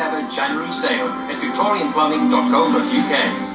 January sale at victorianplumbing.co.uk.